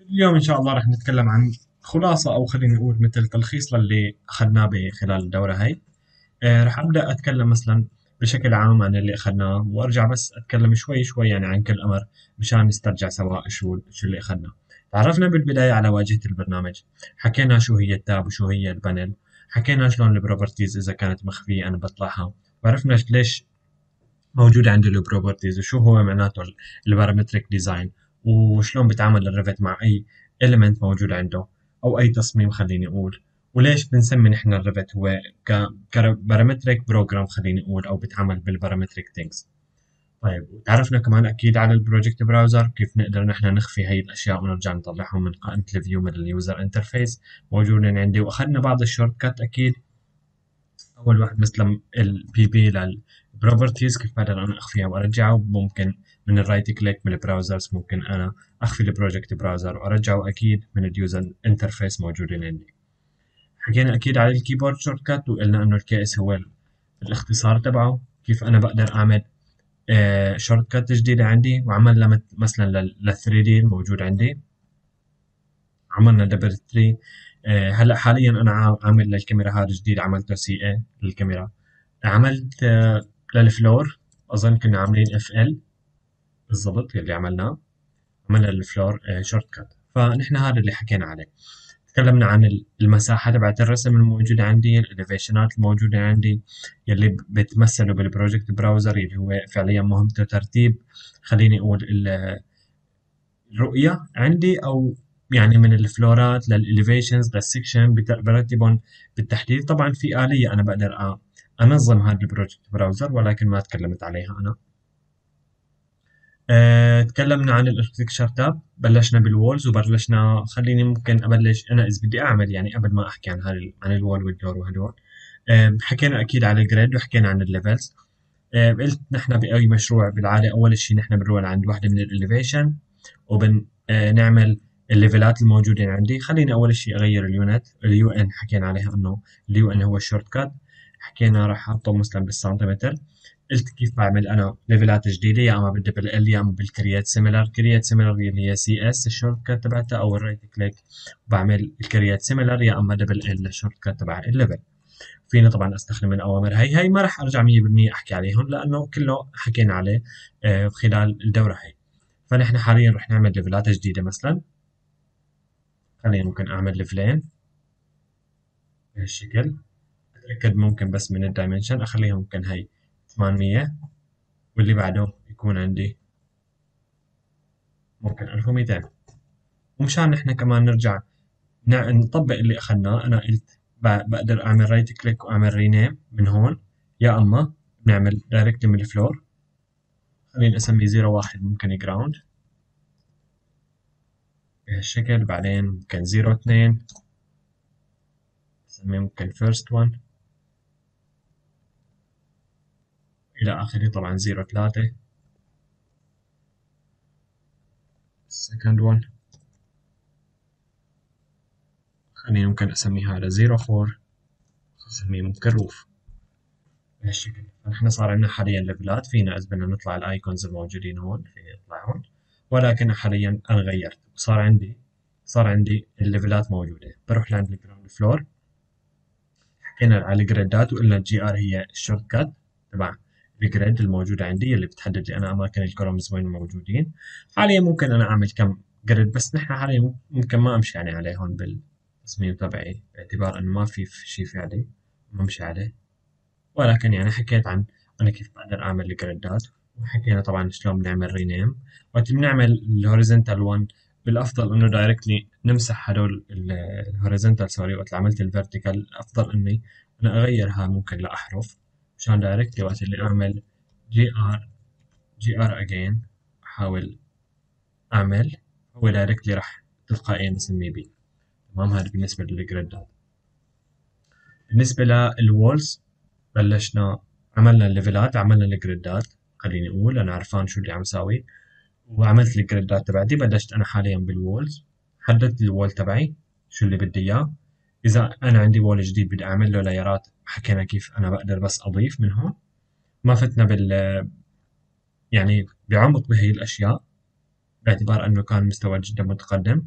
اليوم إن شاء الله رح نتكلم عن خلاصة أو خلينا نقول مثل تلخيص للي أخذناه خلال الدورة هاي. آه، رح أبدأ أتكلم مثلا بشكل عام عن اللي أخذناه وأرجع بس أتكلم شوي شوي يعني عن كل أمر مشان نسترجع سوا شو شو اللي أخذناه. تعرفنا بالبداية على واجهة البرنامج حكينا شو هي ال tab وشو هي ال panel حكينا شلون ال properties إذا كانت مخفية أنا بطلعها وعرفنا ليش موجود عندي ال properties وشو هو معناته ال parametric design. وشلون بيتعامل ال Revit مع أي element موجود عنده أو أي تصميم خليني أقول. وليش بنسمي نحن ال Revit هو ك parametric program خليني أقول أو بيتعامل بال parametric things طيب تعرفنا كمان أكيد على ال project browser كيف نقدر نحن نخفي هاي الأشياء ونرجع نطلعهم من قائمة ال view من ال user interface موجودين عندي. وأخذنا بعض ال shortcut أكيد. أول واحد مثل ال PP لل properties كيف بقدر أنا أخفيها وأرجعه. ممكن من ال right click من ال browsers ممكن أنا أخفي ال project browser وأرجعه أكيد من ال user interface موجودين عندي. حكينا أكيد على ال keyboard shortcut وقلنا إنه ال KS هو الاختصار تبعه كيف أنا بقدر أعمل shortcut جديدة عندي وعملنا مثلا لل 3D الموجود عندي. عملنا double 3 آه، هلأ حاليا أنا عامل للكاميرا هذا جديد عملته CA للكاميرا. عملت آه، لل floor أظن كنا عاملين FL بالضبط اللي عملناه عملنا ال floor shortcut فنحن هذا اللي حكينا عليه. تكلمنا عن المساحة تبعت الرسم الموجودة عندي ال elevation ات الموجودة عندي يلي بتمثلوا بال project browser اللي هو فعليا مهمته ترتيب. خليني أقول الرؤية عندي أو يعني من الفلورات للإليفيشنز للسكشن برتبهم بالتحديد. طبعا في آلية أنا بقدر أنظم هذا ال project browser ولكن ما تكلمت عليها أنا. أه، تكلمنا عن ال architecture tab بلشنا بال walls وبلشنا خليني ممكن أبلش أنا إذا بدي أعمل يعني قبل ما أحكي عن هاي عن ال wall وال door وهدول. أه، حكينا أكيد عن ال grid وحكينا عن ال levels. أه، قلت نحن بأي مشروع بالعاده أول شيء نحن بنروح عند وحدة من ال elevation وبنعمل ال level ات الموجودين عندي. خليني أول شيء أغير ال unit ال UN حكينا عليها إنه ال UN هو ال shortcut حكينا راح أحطه مثلا بالسنتيمتر. قلت كيف بعمل أنا level ات جديدة يا أما بال double L يا أما بال create similar create similar اللي هي CS ال shortcut تبعتها أو ال right click بعمل ال create similar يا أما double L لل shortcut تبع ال level فينا طبعا أستخدم الاوامر هي هي ما راح أرجع 100% أحكي عليهم لأنه كله حكينا عليه آه، خلال الدورة هي. فنحن حاليا رح نعمل level ات جديدة مثلا. خلينا ممكن أعمل level ين بهالشكل أتأكد ممكن بس من ال dimension أخليها ممكن هي 800 واللي بعده يكون عندي. ممكن 1200 ومشان نحن كمان نرجع نطبق اللي أخذناه. أنا قلت بقدر أعمل right click وأعمل rename من هون. يا أما بنعمل directly من ال floor. خليني أسمي zero واحد ممكن ground بهالشكل. بعدين ممكن zero اثنين. أسميه ممكن first one إلى آخره. طبعا zero ثلاثة. Second one. خليني ممكن أسميها على zero four. أسميه ممكن roof. بهالشكل فنحن صار عندنا حاليا level ات فينا إذا بدنا نطلع ال icons الموجودين هون. فيني ولكن حاليا أنا غيرت. صار عندي صار عندي ال level ات موجودة. بروح لعند ال ground floor حكينا على ال grid ات وقلنا ال GR هي ال shortcut تبع ال grid الموجودة عندي اللي بتحدد لي أنا أماكن ال columns وين موجودين. حاليا ممكن أنا أعمل كم grid بس نحن حاليا ممكن ما أمشي يعني عليهم بالتصميم تبعي باعتبار إنه ما في شيء فعلي أمشي عليه. ولكن يعني حكيت عن أنا كيف بقدر أعمل ال grid ات وحكينا طبعا شلون بنعمل rename. وقت بنعمل ال horizontal 1 بالأفضل إنه directly نمسح هدول ال horizontal sorry وقت عملت ال vertical الأفضل إني أنا أغيرها ممكن لأحرف. مشان directly وقت اللي أعمل GR GR again أحاول أعمل هو directly راح تلقائيا نسميه B تمام؟ هذا بالنسبة لل grid ات بالنسبة لل walls بلشنا عملنا ال level ات عملنا ال grid ات خليني أقول أنا عرفان شو اللي عم ساوي وعملت ال grid ات تبعتي بلشت أنا حاليا بال walls حددت ال wall تبعي شو اللي بدي إياه. إذا أنا عندي wall جديد بدي أعمل له layer ات حكينا كيف أنا بقدر بس أضيف من هون. ما فتنا بال يعني بعمق بهي الأشياء باعتبار أنه كان مستوى جدا متقدم.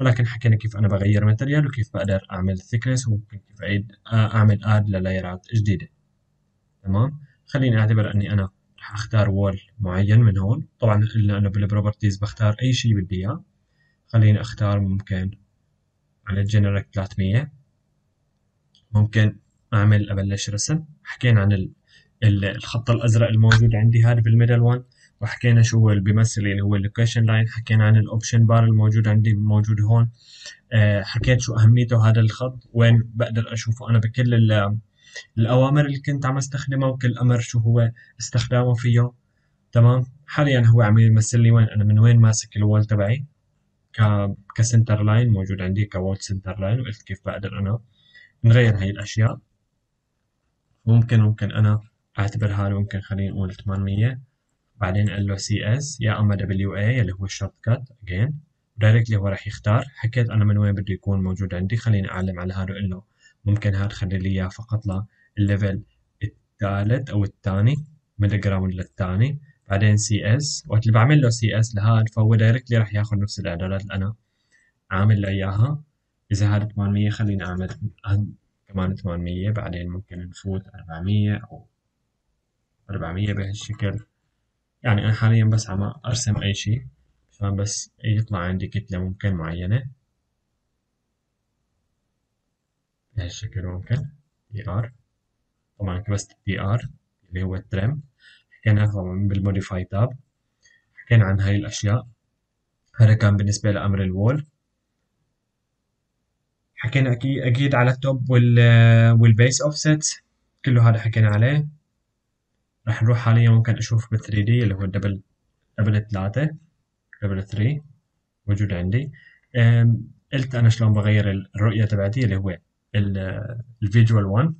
ولكن حكينا كيف أنا بغير material وكيف بقدر أعمل thickness وممكن كيف أعيد أعمل add ل layer ات جديدة. تمام؟ خليني أعتبر أني أنا راح أختار wall معين من هون. طبعا قلنا أنه بال properties بختار أي شيء بدي إياه. خليني أختار ممكن على ال generic 300. ممكن أعمل أبلش رسم. حكينا عن الخط الأزرق الموجود عندي هذا بال middle 1 وحكينا شو هو اللي بيمثل اللي هو ال location line. حكينا عن ال option bar الموجود عندي موجود هون. أه حكيت شو أهميته هذا الخط وين بقدر أشوفه. أنا بكل الأوامر اللي كنت عم استخدمها وكل أمر شو هو استخدامه فيه. تمام؟ حاليا هو عم يمثل لي وين أنا من وين ماسك ال wall تبعي؟ ك ك center line موجود عندي ك wall center line وقلت كيف بقدر أنا نغير هاي الأشياء. ممكن ممكن أنا أعتبر هذا ممكن خلينا نقول 800 بعدين قال له CS يا أما WA اللي هو ال shortcut again directly هو راح يختار. حكيت أنا من وين بده يكون موجود عندي. خليني أعلم على هذا وقول له ممكن هاد خلي لي إياه فقط لل level الثالث أو الثاني ملي جرام للثاني. بعدين CS. وقت اللي بعمل له CS لهاد فهو directly راح ياخذ نفس الإعدادات اللي أنا عامل له إياها. إذا هذا 800 خليني أعمل كمان 800 بعدين ممكن نفوت 400 أو 400 بهالشكل. يعني أنا حاليا بس عم أرسم أي شيء عشان بس يطلع عندي كتلة ممكن معينة. بهالشكل ممكن TR طبعا كبست TR اللي هو ال trim. حكينا طبعا بال modify tab حكينا عن هاي الأشياء. هذا كان بالنسبة لأمر ال wall. حكينا أكيد أكيد على ال top وال وال base offset كله هذا حكينا عليه. راح نروح حاليا ممكن أشوف بال 3D اللي هو ال double double ثلاثة double 3 موجود عندي. قلت أنا شلون بغير الرؤية تبعتي اللي هو ال visual 1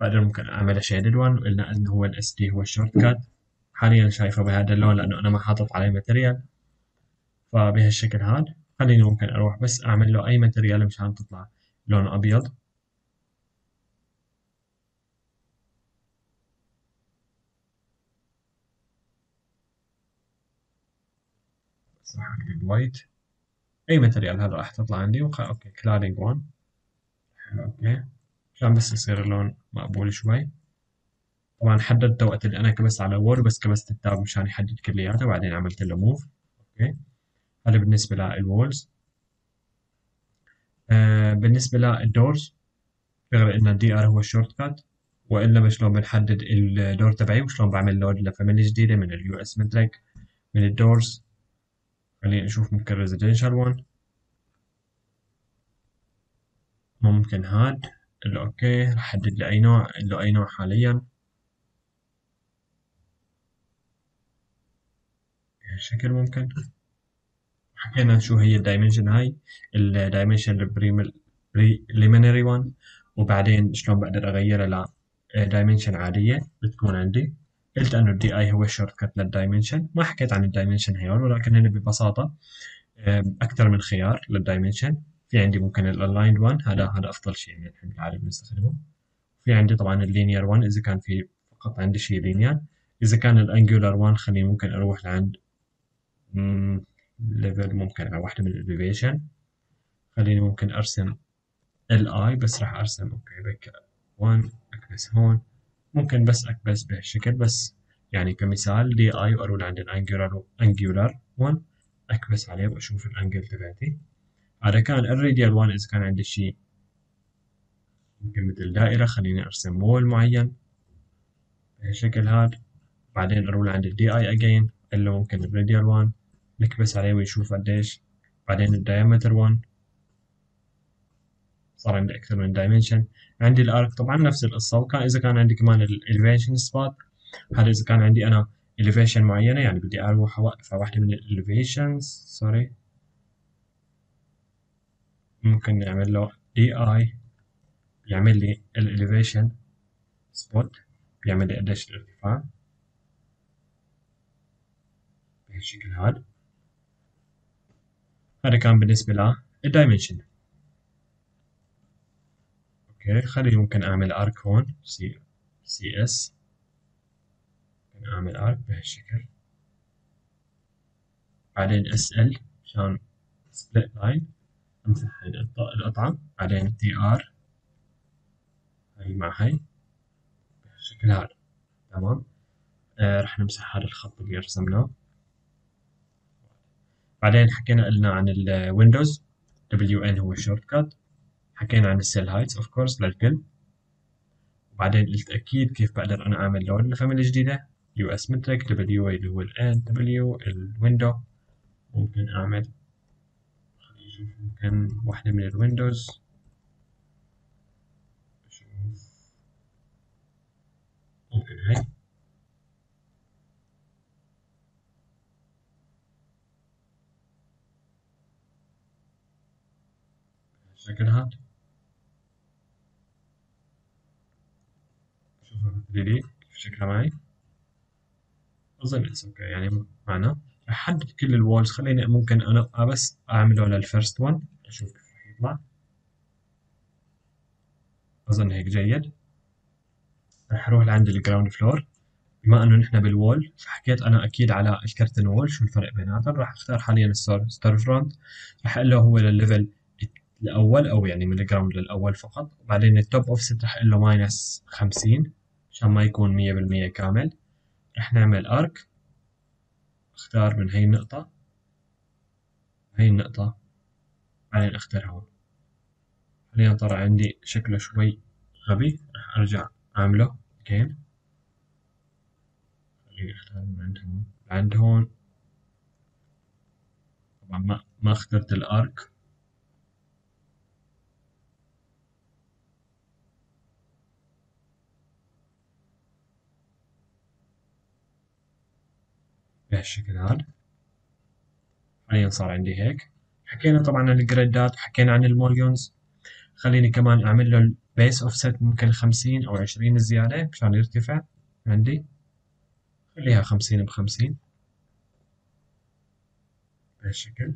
بقدر ممكن أعمل shaded 1 وقلنا إنه هو ال SD هو ال shortcut حاليا شايفه بهذا اللون لأنه أنا ما حاطط عليه material فبهالشكل هذا خليني ممكن أروح بس أعمل له أي material مشان تطلع. لونه أبيض. راح white. أي material هذا راح تطلع عندي؟ وخ... okay cladding 1 حلو okay. عشان بس يصير اللون مقبول شوي. طبعا حددت وقت اللي أنا كبست على wall بس كبست ال tab مشان يحدد كلياته وبعدين عملت له move okay. هذا بالنسبة لل walls آه بالنسبة لل doors غير إن ال DR هو ال shortcut والا شلون بنحدد ال door تبعي وشلون بعمل load ل family جديدة من ال US metric من ال doors خلينا نشوف ممكن residential one. ممكن هاد اللي okay راح أحدد لي اي نوع له أي نوع حاليا. بهالشكل ممكن. حكينا شو هي ال dimension هاي ال dimension ال preliminary one وبعدين شلون بقدر أغيرها ل dimension عادية بتكون عندي. قلت إنه ال DI هو ال shortcut لل dimension ما حكيت عن ال dimension هيول ولكن هنا ببساطة أكثر من خيار لل dimension في عندي ممكن ال aligned 1 هذا هذا أفضل شيء يعني الحين بالعاده بنستخدمه. في عندي طبعا ال linear 1 إذا كان في فقط عندي شيء linear إذا كان ال angular 1 خليني ممكن أروح لعند level ممكن على واحدة من ال elevation خليني ممكن أرسم LI بس راح أرسم okay بك 1 اكبس هون. ممكن بس أكبس بهالشكل بس يعني كمثال DI وأروح عند ال angular angular 1 أكبس عليه وأشوف ال angle تبعتي. هذا كان ال radial 1 إذا كان عندي شيء ممكن مثل دائرة خليني أرسم wall معين بهالشكل هذا. بعدين أروح عند ال DI again اللي ممكن ال radial 1 نكبس عليه ويشوف قديش. بعدين ال diameter 1 صار عندي أكثر من dimension عندي ال arc طبعا نفس القصة. وكان إذا كان عندي كمان ال elevation spot هذا إذا كان عندي أنا elevation معينة يعني بدي أروح أوقف على واحدة من ال elevations sorry ممكن نعمل له DI يعمل لي ال elevation spot بيعمل لي قديش الارتفاع. بهالشكل هذا. هذا كان بالنسبة لل dimension okay خليني ممكن أعمل arc هون C CS ممكن أعمل arc بهالشكل. بعدين SL مشان split line أمسح هاي القطعة. بعدين TR هاي مع هاي. بالشكل هذا. تمام؟ آه رح نمسح هذا الخط اللي رسمناه. بعدين حكينا قلنا عن ال windows ان هو ال shortcut حكينا عن ال sill heights of course للكل. وبعدين قلت أكيد كيف بقدر أنا أعمل load ل family جديده US metric W اللي هو الان دبليو الويندو ممكن أعمل ممكن واحدة من ال windows ممكن هاي بالشكل هذا شوفوا 3 كيف شكلها معي؟ أظن it's okay يعني معنا. أحدد كل ال walls خليني ممكن أنا بس أعمله لل first one أشوف كيف راح يطلع. أظن هيك جيد. راح أروح لعند ال ground floor بما إنه نحن بال wall فحكيت أنا أكيد على ال curtain wall شو الفرق بيناتهم راح أختار حاليا ال store storefront راح أقول له هو للل level الأول أو يعني من للأول فقط. وبعدين ال top offset راح له minus خمسين عشان ما يكون مية بالمية كامل. راح نعمل arc اختار من هاي النقطة. هاي النقطة. بعدين أختار هون. حاليا طلع عندي شكله شوي غبي. راح أرجع أعمله again. خليني أختار من عند هون. عند هون. طبعا ما ما اخترت ال arc بهالشكل هذا. حاليا صار عندي هيك. حكينا طبعا عن ال grid ات حكينا عن ال mullions خليني كمان أعمل له ال base offset ممكن خمسين أو عشرين زيادة مشان يرتفع. عندي. خليها خمسين بخمسين. بهالشكل.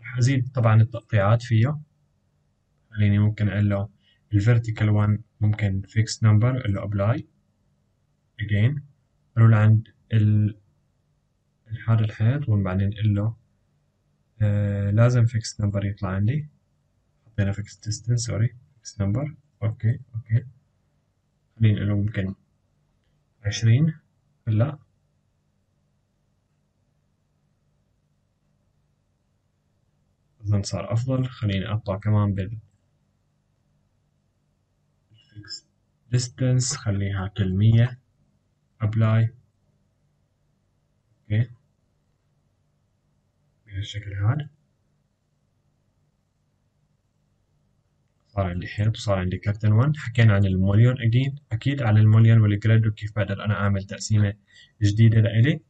راح أزيد طبعا التقطيعات فيه. خليني ممكن أقول له ال vertical 1 ممكن fixed number أقول له apply again. نروح لعند هاد الحيط وبعدين نقول له آه لازم fixed number يطلع عندي. حطينا fixed distance sorry fixed number okay okay. خلينا نقول ممكن عشرين. هلا. أظن صار أفضل. خليني أقطع كمان بال distance خليها كل مية apply okay بهالشكل هذا صار عندي حيط وصار عندي curtain 1 حكينا عن ال mullion أكيد أكيد عن ال mullion وال grid وكيف بقدر أنا أعمل تقسيمة جديدة لإلي.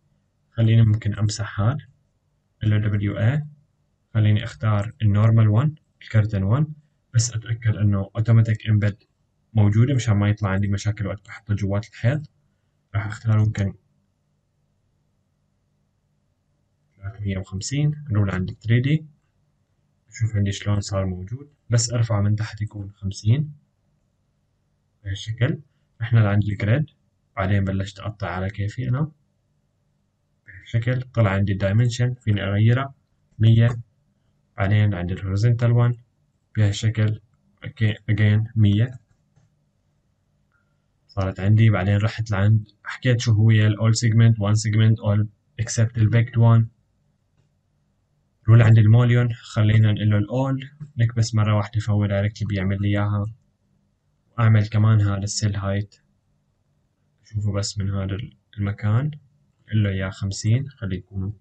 خليني ممكن أمسح هذا ال WA خليني أختار ال normal 1 ال curtain 1 بس أتأكد إنه automatic embed موجودة مشان ما يطلع عندي مشاكل وقت بحطه جوات الحيط. راح أختار ممكن ثلاثمية وخمسين. نروح عند 3D نشوف عندي شلون صار موجود. بس ارفعه من تحت يكون خمسين. بهالشكل. رحنا لعند ال grid. بعدين بلشت أقطع على كيفي أنا. بهالشكل. طلع عندي ال dimension فيني أغيره. مية. بعدين عند ال horizontal 1 بهالشكل. okay again مية. صارت عندي. بعدين رحت لعند حكيت شو هو ال all segment one segment all except ال picked 1 نروح عند ال mullion خلينا نقول له ال all نكبس مرة واحدة فهو directly بيعمل لي إياها. واعمل كمان هذا ال sill height شوفوا بس من هذا المكان. قل له إياه خمسين. خليه يكونوا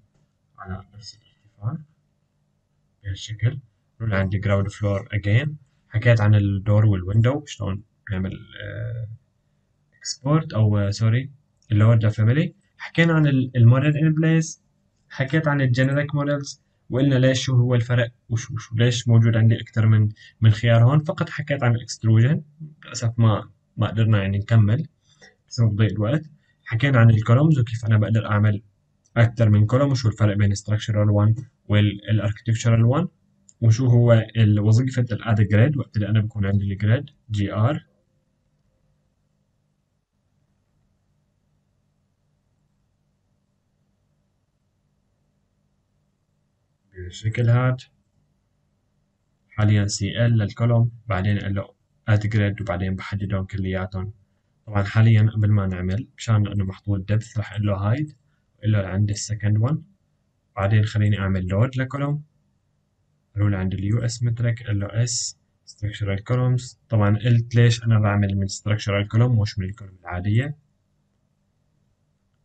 على نفس الارتفاع. بهالشكل. نروح عند ground floor again حكيت عن ال door وال window شلون بيعمل آه export أو sorry ال load family حكينا عن ال model in place حكيت عن ال generic models وقلنا ليش شو هو الفرق وش وش ليش موجود عندي أكثر من من خيار هون. فقط حكيت عن ال extrusion للأسف ما ما قدرنا يعني نكمل بسبب ضيق الوقت. حكينا عن ال columns وكيف أنا بقدر أعمل أكثر من column وشو الفرق بين structural 1 وال architectural 1 وشو هو وظيفة ال add grid وقت اللي أنا بكون عندي ال grid GR بالشكل هاد. حاليا CL لل column بعدين قال له add grid وبعدين بحددهم كلياتهم. طبعا حاليا قبل ما نعمل مشان إنه محطوط depth رح أقول له هايد واقول له عندي ال second one بعدين خليني أعمل load ل column أروح عند ال US metric أقول له S structural columns. طبعا قلت ليش أنا بعمل من structural column مش من ال column العادية.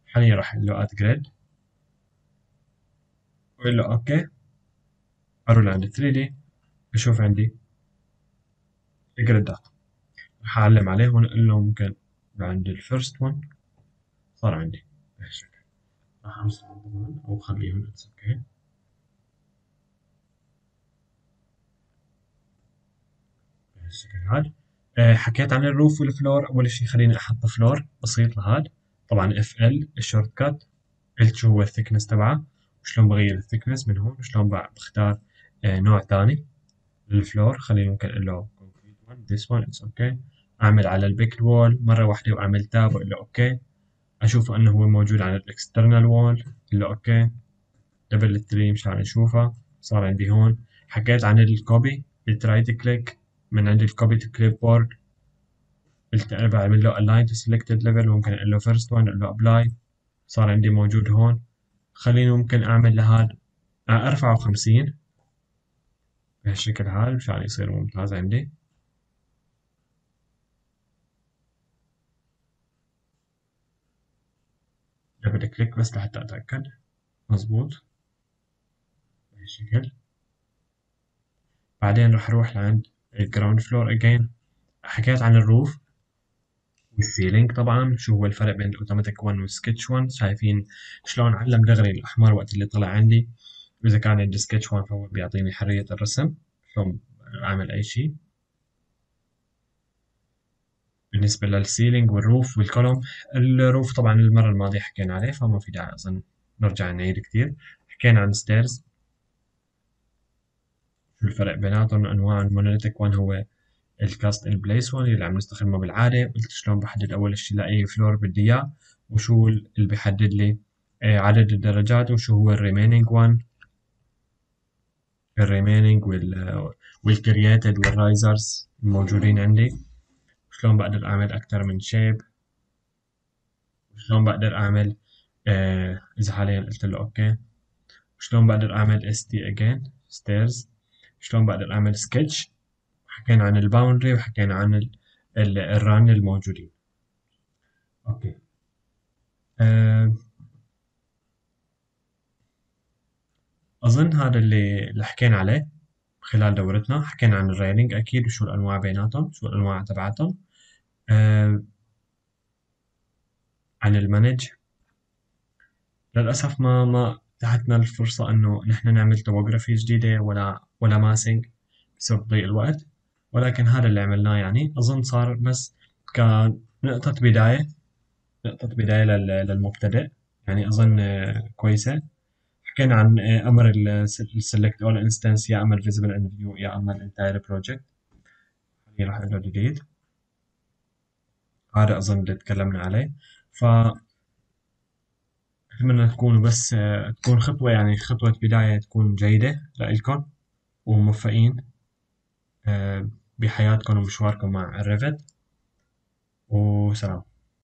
حاليا راح أقول له add grid واقول له okay أروح لعند 3 D بشوف عندي ال grid ات راح أعلم عليه ونقول له ممكن عند ال first one صار عندي. بهالشكل راح امسحهم طبعا أو خليهم it's okay بهالشكل هاد. آه، حكيت عن ال roof وال floor. أول شي خليني أحط floor بسيط لهاد. طبعا FL ال shortcut قلت شو هو ال thickness تبعه. وشلون بغير ال thickness من هون؟ وشلون بختار نوع ثاني لل floor خليني ممكن أقول له concrete one this one it's okay. أعمل على ال pick wall مرة واحدة وأعمل tab واقول له okay أشوف إنه هو موجود على ال external wall أقول له okay double 3 مشان اشوفه صار عندي هون. حكيت عن ال copy. قلت right click من عند ال copy to clipboard قلت أنا بعمل له align to selected level. ممكن أقول له first one أقول له apply. صار عندي موجود هون. خليني ممكن أعمل لهاد أرفعه خمسين بهالشكل هذا مشان يصير ممتاز عندي؟ double click بس لحتى أتأكد. مظبوط. بهالشكل بعدين راح أروح لعند ال ground floor again. حكيت عن ال roof وال ceiling طبعا شو هو الفرق بين الاوتوماتيك 1 والسكتش 1 شايفين شلون علم دغري الأحمر وقت اللي طلع عندي؟ وإذا كان عندي سكتش 1 فهو بيعطيني حرية الرسم شلون أعمل أي شيء. بالنسبة للسيلينج والروف والكولوم الروف طبعا المرة الماضية حكينا عليه فما في داعي أظن نرجع نعيد كتير. حكينا عن stairs شو الفرق بيناتهم؟ أنواع ال monolithic 1 هو ال cast in place 1 اللي عم نستخدمه بالعادة. قلت شلون بحدد أول شي لأي floor بدي إياه؟ وشو اللي بيحدد لي آه، عدد الدرجات؟ وشو هو ال remaining 1 ال remaining وال created وال risers الموجودين عندي. شلون بقدر أعمل أكثر من shape شلون بقدر أعمل آه إذا حاليا قلت له okay. شلون بقدر أعمل ST again stairs. شلون بقدر أعمل سكتش حكينا عن ال boundary وحكينا عن ال run الموجودين. okay. آه أظن هذا اللي حكينا عليه خلال دورتنا. حكينا عن ال railing أكيد وشو الأنواع بيناتهم شو الأنواع تبعاتهم. آه عن ال massing للأسف ما ما اتاحتنا الفرصة إنه نحن نعمل topography جديدة ولا ولا massing بسبب ضيق الوقت. ولكن هذا اللي عملناه يعني. أظن صار بس كنقطة بداية نقطة بداية للمبتدئ. يعني أظن كويسة. حكينا عن أمر ال select all instances يا أما ال visible in view يا أما ال entire project راح أقول له delete هذا أظن اللي تكلمنا عليه. ف أتمنى تكونوا بس تكون خطوة يعني خطوة بداية تكون جيدة لإلكم وموفقين بحياتكم ومشواركم مع ال Revit وسلام.